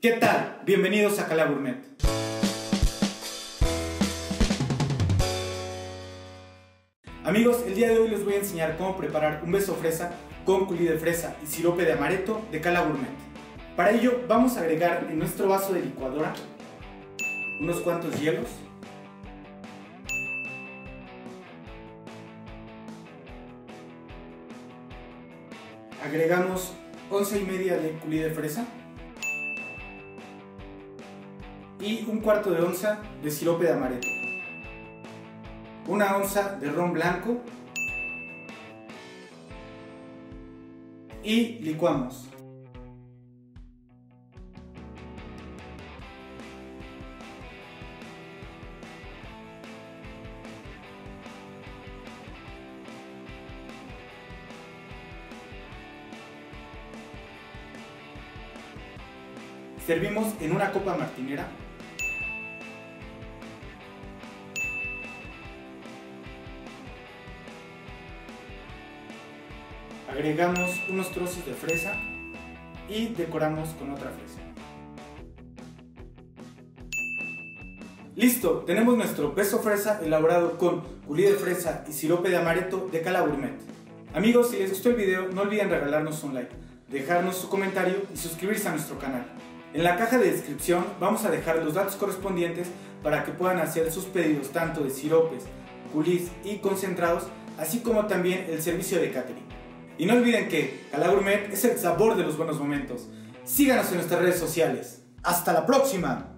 ¿Qué tal? Bienvenidos a Cala Gourmet. Amigos, el día de hoy les voy a enseñar cómo preparar un beso fresa con culí de fresa y sirope de amaretto de Cala. Para ello vamos a agregar en nuestro vaso de licuadora unos cuantos hielos, agregamos once y media de culí de fresa y un cuarto de onza de sirope de amaretto, una onza de ron blanco y licuamos. Servimos en una copa martinera. Agregamos unos trozos de fresa y decoramos con otra fresa. Listo, tenemos nuestro peso fresa elaborado con culí de fresa y sirope de amaretto de Cala. Amigos, si les gustó el video, no olviden regalarnos un like, dejarnos su comentario y suscribirse a nuestro canal. En la caja de descripción vamos a dejar los datos correspondientes para que puedan hacer sus pedidos tanto de siropes, culís y concentrados, así como también el servicio de catering. Y no olviden que Cala Gourmet es el sabor de los buenos momentos. Síganos en nuestras redes sociales. ¡Hasta la próxima!